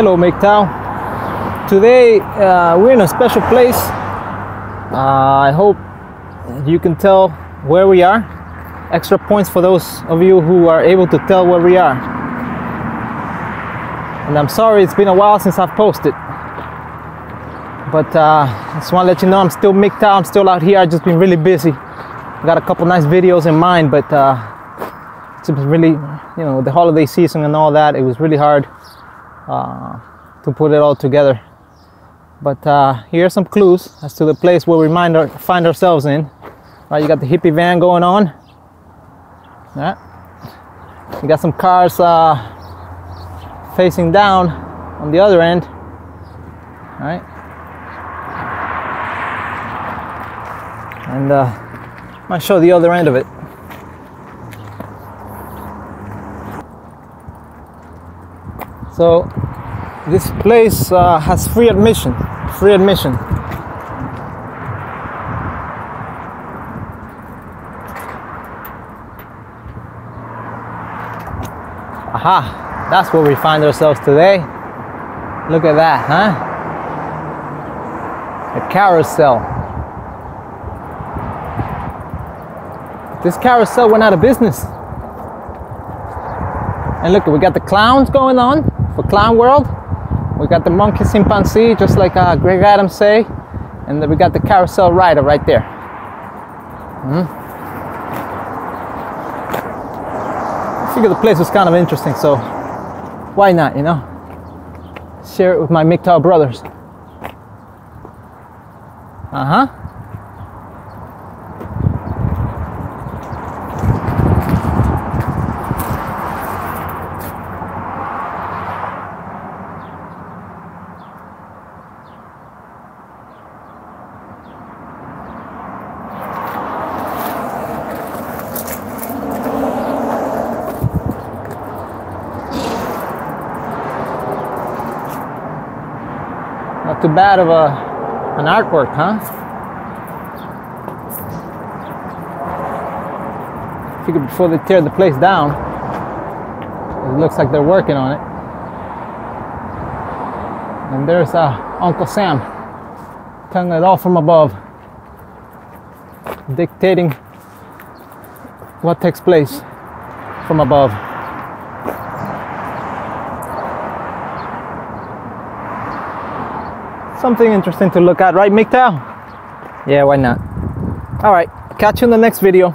Hello, MGTOW. Today uh, we're in a special place. Uh, I hope you can tell where we are. Extra points for those of you who are able to tell where we are. And I'm sorry it's been a while since I've posted. But uh, I just want to let you know I'm still MGTOW. I'm still out here. I've just been really busy. Got a couple nice videos in mind, but uh, it's really, you know, the holiday season and all that. It was really hard uh, to put it all together. But uh, here are some clues as to the place where we find, our, find ourselves in. Right, you got the hippie van going on. Yeah. You got some cars uh, facing down on the other end. All right. And uh, I might show the other end of it. So this place uh, has free admission. Free admission. Aha, that's where we find ourselves today. Look at that, huh? A carousel. This carousel went out of business. And look, we got the clowns going on for Clown World. We got the monkey chimpanzee, just like uh, Greg Adams say, and then we got the carousel rider right there. Mm-hmm. I figured the place was kind of interesting, so why not, you know? Share it with my MGTOW brothers. Uh Too bad of a an artwork, huh? Figure before they tear the place down, it looks like they're working on it. And there's uh, Uncle Sam telling it all from above, dictating what takes place from above. Something interesting to look at, right, MGTOW? Yeah, why not? All right, catch you in the next video.